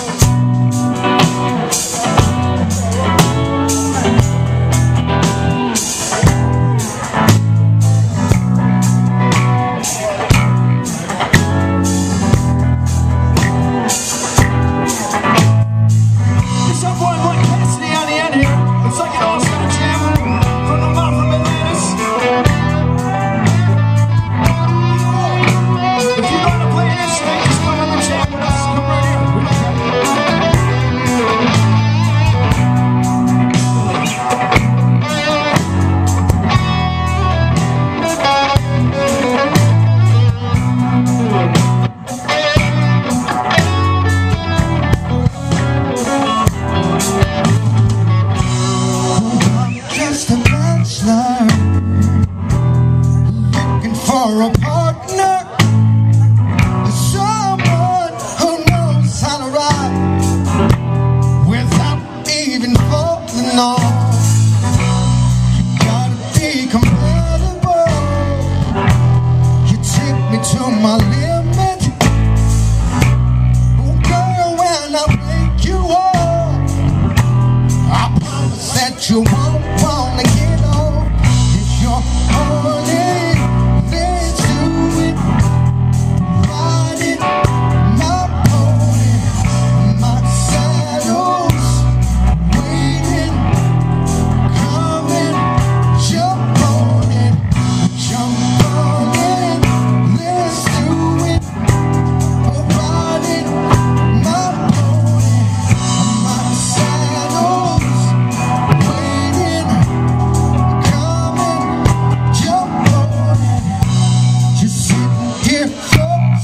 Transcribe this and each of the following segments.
Oh.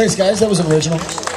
Thanks, guys. That was original.